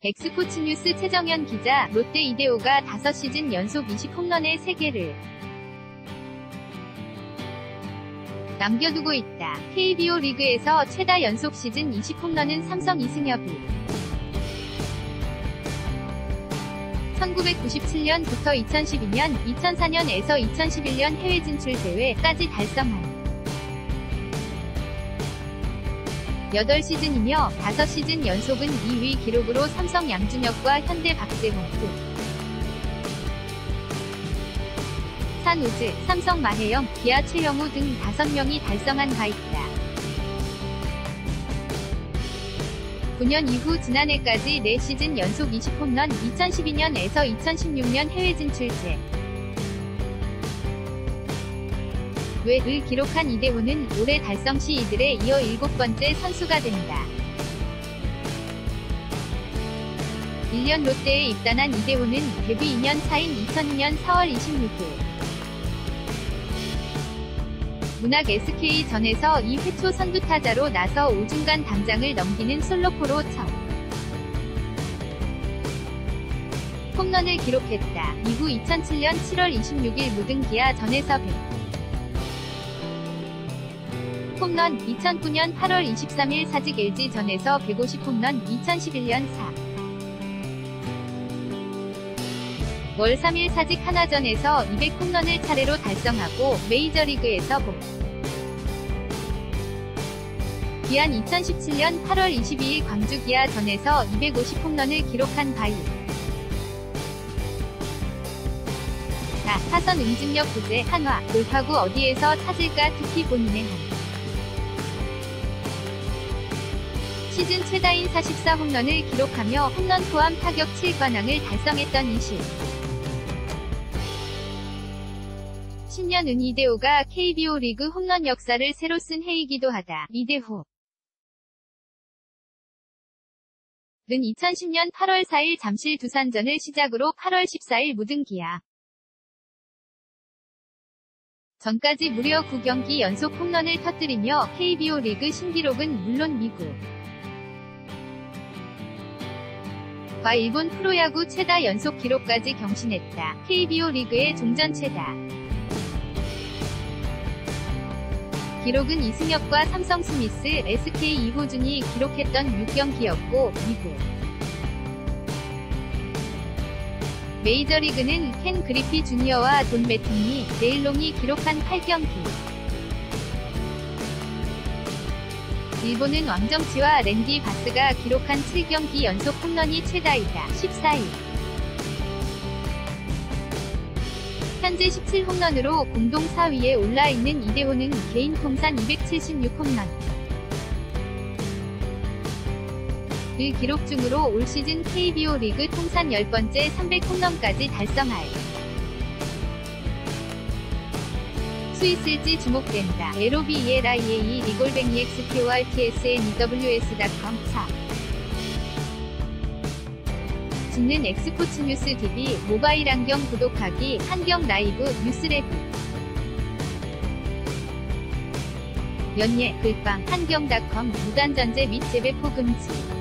엑스포츠 뉴스 최정현 기자, 롯데 이대호가 5시즌 연속 20홈런의 세계를 남겨두고 있다. KBO 리그에서 최다 연속 시즌 20홈런은 삼성 이승엽이 1997년부터 2012년, 2004년에서 2011년 해외 진출 대회까지 달성한 8시즌이며 5시즌 연속은 2위 기록으로 삼성 양준혁과 현대 박재홍 등 산우즈, 삼성 마혜영, 기아 최영우 등 5명이 달성한 바 있다. 9년 이후 지난해까지 4시즌 연속 20홈런 2012년에서 2016년 해외 진출제 외을 기록한 이대호는 올해 달성 시 이들에 이어 일곱 번째 선수가 된다. 1년 롯데에 입단한 이대호는 데뷔 2년 차인 2002년 4월 26일 문학 SK전에서 2회초 선두타자로 나서 오중간 담장을 넘기는 솔로포로 첫 홈런을 기록했다. 이후 2007년 7월 26일 무등기아 전에서 100 홈런 2009년 8월 23일 사직 LG전에서 150 홈런 2011년 4. 월 3일 사직 한화전에서 200 홈런을 차례로 달성하고 메이저리그에서 복. 귀한 2017년 8월 22일 광주 기아전에서 250 홈런을 기록한 바이. 자, 타선 응집력 부재, 한화, 돌파구 어디에서 찾을까 특히 본인의 한. 시즌 최다인 44홈런을 기록하며 홈런 포함 타격 7관왕을 달성했던 이시. 10년은 이대호가 KBO 리그 홈런 역사를 새로 쓴 해이기도 하다. 이대호. 는 2010년 8월 4일 잠실 두산전을 시작으로 8월 14일 무등기야. 전까지 무려 9경기 연속 홈런을 터뜨리며 KBO 리그 신기록은 물론 미국 과 일본 프로야구 최다 연속 기록까지 경신했다. KBO 리그의 종전 최다. 기록은 이승엽과 삼성 스미스, SK 이호준이 기록했던 6경기였고, 미국 메이저리그는 켄 그리피 주니어와 돈 매팅이, 데일롱이 기록한 8경기. 일본은 왕정치와 랜디 바스가 기록한 7경기 연속 홈런이 최다이다. 14일. 현재 17홈런으로 공동 4위에 올라있는 이대호는 개인 통산 276홈런. 을 기록 중으로 올 시즌 KBO 리그 통산 10번째 300홈런까지 달성할 수 있을지 주목된다. LOBELIAE 리골뱅이 XPORTSNEWS.com 4 짓는 엑스포츠 뉴스 TV 모바일 안경 구독하기 한경 라이브 뉴스레뷰 연예 글빵 한경닷컴 무단전제 및 재배포 금지